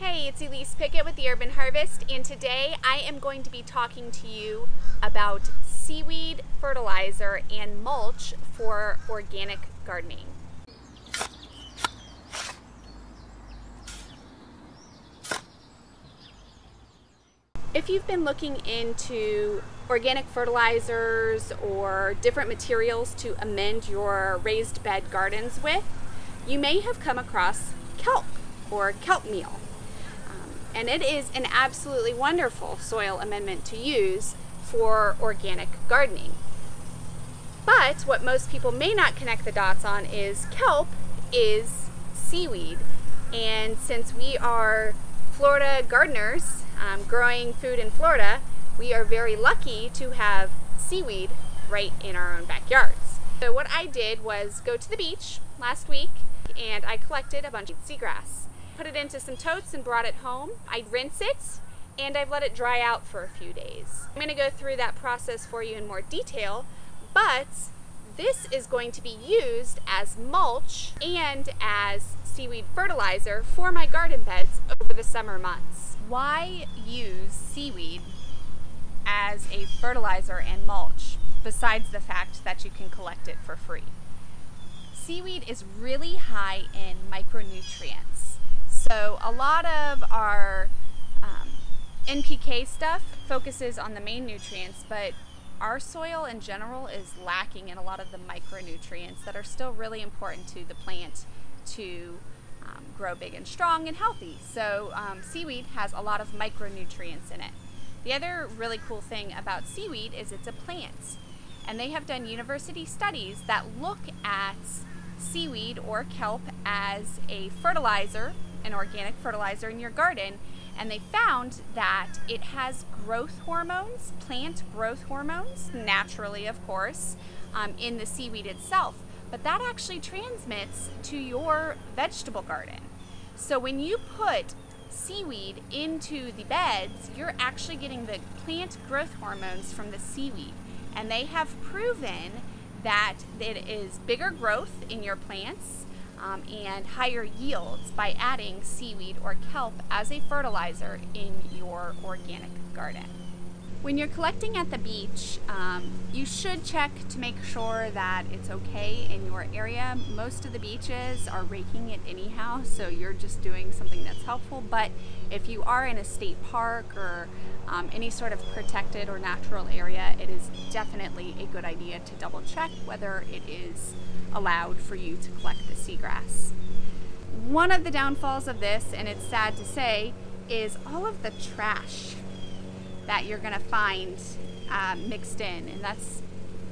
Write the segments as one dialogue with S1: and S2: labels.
S1: Hey, it's Elise Pickett with the Urban Harvest, and today I am going to be talking to you about seaweed fertilizer and mulch for organic gardening. If you've been looking into organic fertilizers or different materials to amend your raised bed gardens with, you may have come across kelp or kelp meal. And it is an absolutely wonderful soil amendment to use for organic gardening. But what most people may not connect the dots on is kelp is seaweed. And since we are Florida gardeners um, growing food in Florida, we are very lucky to have seaweed right in our own backyards. So what I did was go to the beach last week and I collected a bunch of seagrass. Put it into some totes and brought it home. I'd rinse it and I've let it dry out for a few days. I'm gonna go through that process for you in more detail, but this is going to be used as mulch and as seaweed fertilizer for my garden beds over the summer months. Why use seaweed as a fertilizer and mulch besides the fact that you can collect it for free? seaweed is really high in micronutrients. So a lot of our um, NPK stuff focuses on the main nutrients, but our soil in general is lacking in a lot of the micronutrients that are still really important to the plant to um, grow big and strong and healthy. So um, seaweed has a lot of micronutrients in it. The other really cool thing about seaweed is it's a plant. And they have done university studies that look at seaweed or kelp as a fertilizer, an organic fertilizer in your garden, and they found that it has growth hormones, plant growth hormones, naturally, of course, um, in the seaweed itself. But that actually transmits to your vegetable garden. So when you put seaweed into the beds, you're actually getting the plant growth hormones from the seaweed. And they have proven that it is bigger growth in your plants um, and higher yields by adding seaweed or kelp as a fertilizer in your organic garden. When you're collecting at the beach, um, you should check to make sure that it's okay in your area. Most of the beaches are raking it anyhow, so you're just doing something that's helpful. But if you are in a state park or um, any sort of protected or natural area, it is definitely a good idea to double check whether it is allowed for you to collect the seagrass. One of the downfalls of this, and it's sad to say, is all of the trash that you're going to find uh, mixed in, and that's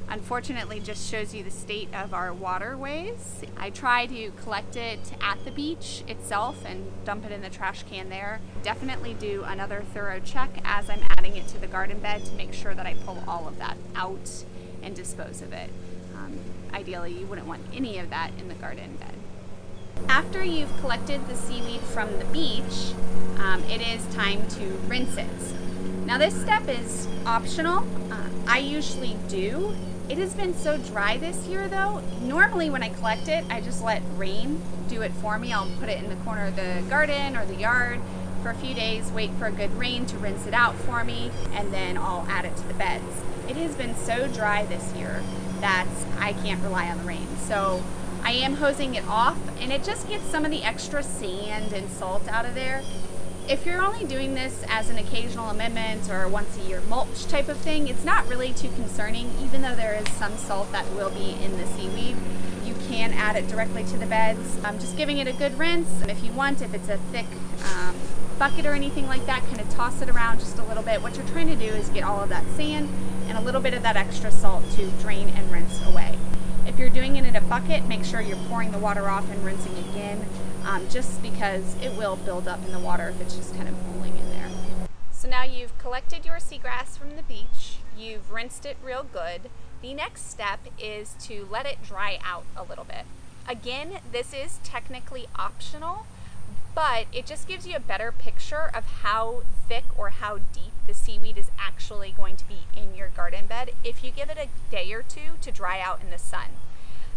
S1: unfortunately just shows you the state of our waterways. I try to collect it at the beach itself and dump it in the trash can there. Definitely do another thorough check as I'm adding it to the garden bed to make sure that I pull all of that out and dispose of it. Um, ideally, you wouldn't want any of that in the garden bed. After you've collected the seaweed from the beach, um, it is time to rinse it. Now this step is optional. Uh, I usually do. It has been so dry this year though. Normally when I collect it, I just let rain do it for me. I'll put it in the corner of the garden or the yard for a few days, wait for a good rain to rinse it out for me, and then I'll add it to the beds. It has been so dry this year that I can't rely on the rain. So I am hosing it off and it just gets some of the extra sand and salt out of there if you're only doing this as an occasional amendment or once a year mulch type of thing, it's not really too concerning, even though there is some salt that will be in the seaweed. You can add it directly to the beds. I'm just giving it a good rinse. If you want, if it's a thick um, bucket or anything like that, kind of toss it around just a little bit. What you're trying to do is get all of that sand and a little bit of that extra salt to drain and rinse away. If you're doing it in a bucket, make sure you're pouring the water off and rinsing again um, just because it will build up in the water if it's just kind of pooling in there. So now you've collected your seagrass from the beach, you've rinsed it real good. The next step is to let it dry out a little bit. Again, this is technically optional, but it just gives you a better picture of how thick or how deep the seaweed is actually going to be in your garden bed if you give it a day or two to dry out in the sun.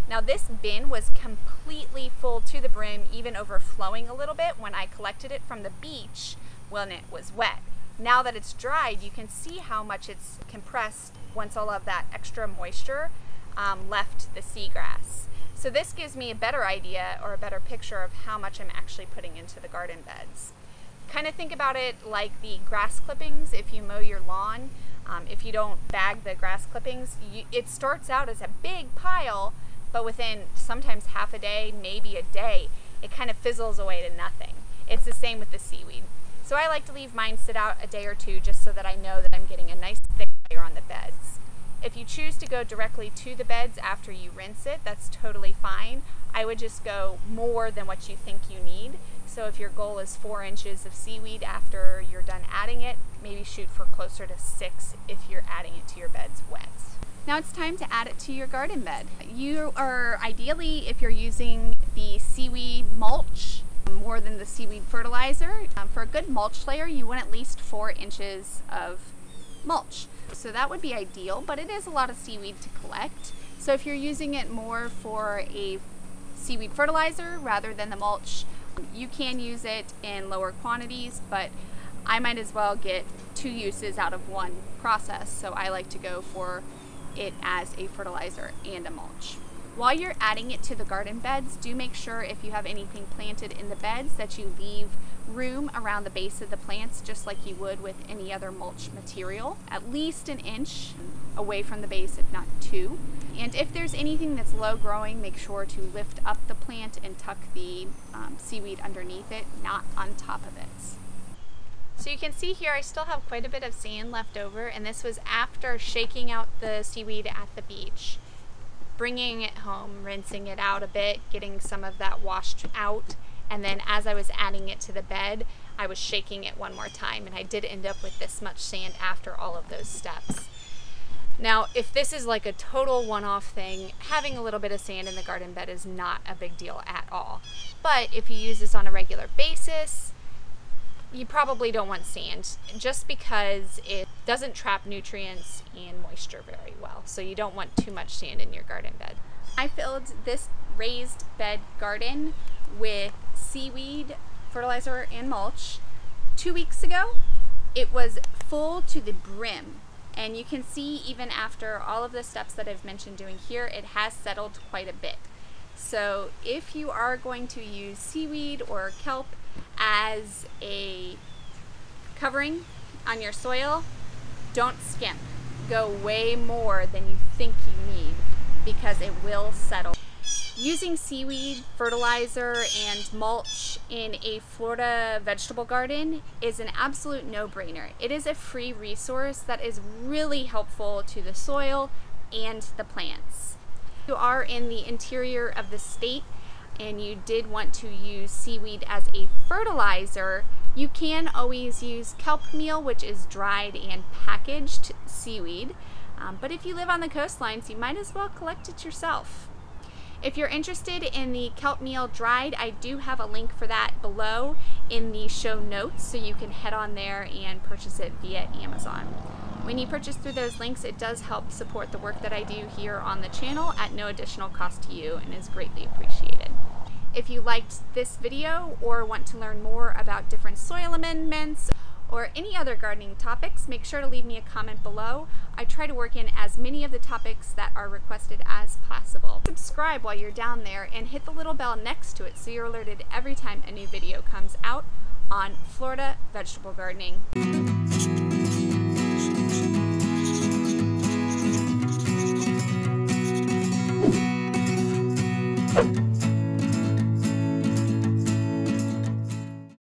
S1: Now this bin was completely full to the brim, even overflowing a little bit when I collected it from the beach when it was wet. Now that it's dried, you can see how much it's compressed once all of that extra moisture um, left the seagrass. So this gives me a better idea or a better picture of how much I'm actually putting into the garden beds. Kind of think about it like the grass clippings if you mow your lawn. Um, if you don't bag the grass clippings, you, it starts out as a big pile, but within sometimes half a day, maybe a day, it kind of fizzles away to nothing. It's the same with the seaweed. So I like to leave mine sit out a day or two just so that I know that I'm getting a nice thick layer on the beds. If you choose to go directly to the beds after you rinse it, that's totally fine. I would just go more than what you think you need. So if your goal is four inches of seaweed after you're done adding it, maybe shoot for closer to six if you're adding it to your beds wet. Now it's time to add it to your garden bed. You are ideally, if you're using the seaweed mulch, more than the seaweed fertilizer. Um, for a good mulch layer, you want at least four inches of mulch. So that would be ideal, but it is a lot of seaweed to collect. So if you're using it more for a seaweed fertilizer rather than the mulch, you can use it in lower quantities, but I might as well get two uses out of one process. So I like to go for it as a fertilizer and a mulch. While you're adding it to the garden beds, do make sure if you have anything planted in the beds that you leave room around the base of the plants just like you would with any other mulch material, at least an inch away from the base, if not two. And if there's anything that's low growing, make sure to lift up the plant and tuck the um, seaweed underneath it, not on top of it. So you can see here I still have quite a bit of sand left over and this was after shaking out the seaweed at the beach bringing it home, rinsing it out a bit, getting some of that washed out. And then as I was adding it to the bed, I was shaking it one more time and I did end up with this much sand after all of those steps. Now, if this is like a total one-off thing, having a little bit of sand in the garden bed is not a big deal at all. But if you use this on a regular basis, you probably don't want sand just because it doesn't trap nutrients and moisture very well. So you don't want too much sand in your garden bed. I filled this raised bed garden with seaweed, fertilizer, and mulch two weeks ago. It was full to the brim. And you can see even after all of the steps that I've mentioned doing here, it has settled quite a bit. So if you are going to use seaweed or kelp as a covering on your soil, don't skimp. Go way more than you think you need because it will settle. Using seaweed, fertilizer, and mulch in a Florida vegetable garden is an absolute no-brainer. It is a free resource that is really helpful to the soil and the plants. If you are in the interior of the state and you did want to use seaweed as a fertilizer, you can always use kelp meal, which is dried and packaged seaweed. Um, but if you live on the coastlines, you might as well collect it yourself. If you're interested in the kelp meal dried, I do have a link for that below in the show notes, so you can head on there and purchase it via Amazon. When you purchase through those links, it does help support the work that I do here on the channel at no additional cost to you and is greatly appreciated. If you liked this video or want to learn more about different soil amendments or any other gardening topics, make sure to leave me a comment below. I try to work in as many of the topics that are requested as possible. Subscribe while you're down there and hit the little bell next to it so you're alerted every time a new video comes out on Florida Vegetable Gardening.